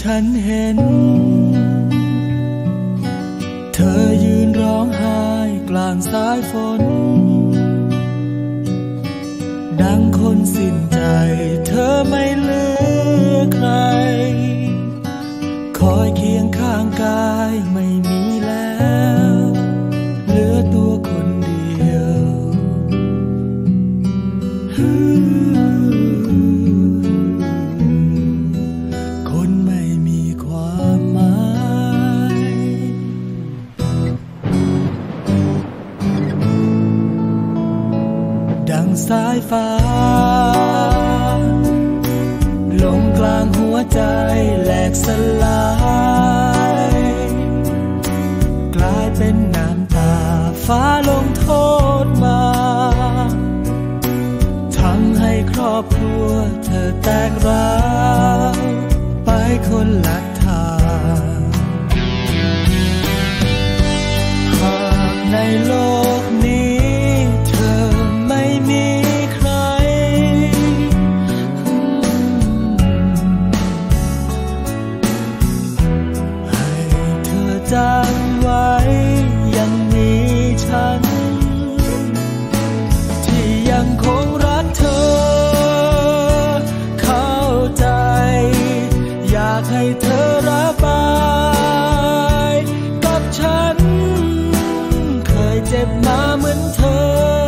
ฉันเห็น เธอยืนร้องไห้กลางสายฝน ดังคนสิ้นใจ เธอไม่เหลือใคร คอยเคียงข้างกายไม่มีแล้ว เหลือตัวคนเดียวายฟ้า ลงกลางหัวใจแหลกสลาย กลายเป็นน้ำตาฟ้าลงโทษมาทำให้ครอบครัวเธอแตกร้าว เธอจำไว้ยังมีฉัน ที่ยังคงรักเธอ เข้าใจ อยากให้เธอระบายกับฉัน เคยเจ็บมาเหมือนเธอ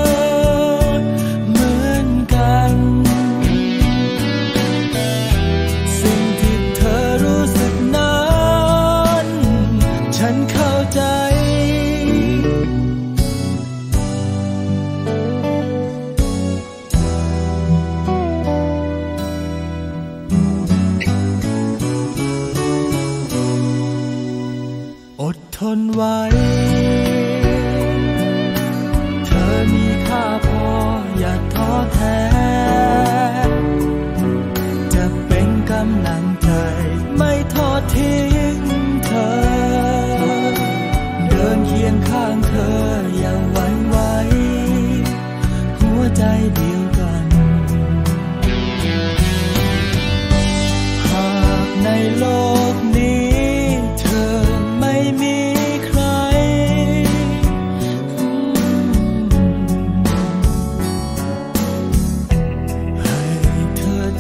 อดทนไว้ เธอมีค่าพออย่าท้อแท้ จะเป็นกำลังใจไม่ทอดทิ้ง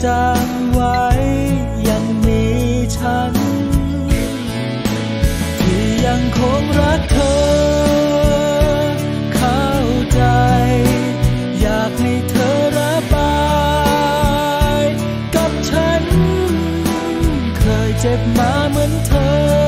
จำไว้ยังมีฉัน ที่ยังคงรักเธอ เข้าใจ อยากให้เธอระบายกับฉัน เคยเจ็บมาเหมือนเธอ